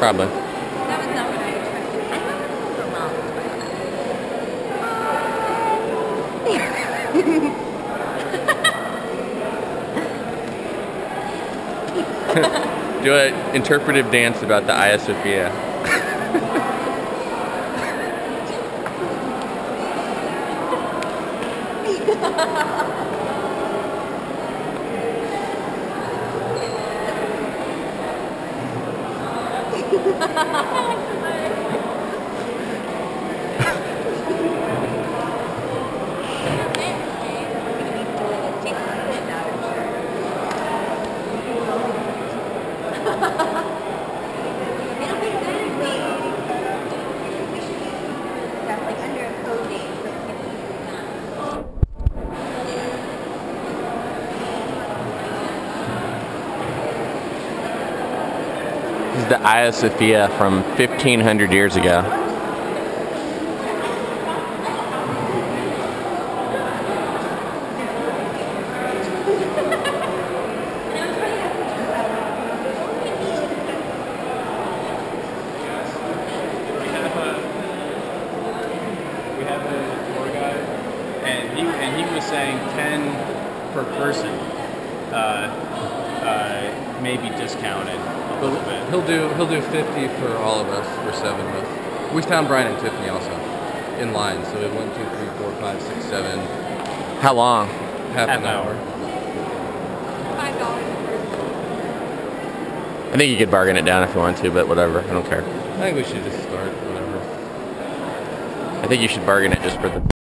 Probably. That was not what I expected. I thought it was for. Do an interpretive dance about the Hagia Sophia. This is the Hagia Sophia from 1500 years ago. and he and he was saying ten per person, uh, maybe discounted a little bit. He'll do he'll do 50 for all of us for seven of us. We found Brian and Tiffany also in line, so we have one, two, three, four, five, six, seven, How long? half, Half an hour. hour. Five dollars. I think you could bargain it down if you want to, but whatever. I don't care. I think we should just start whatever. I think you should bargain it just for the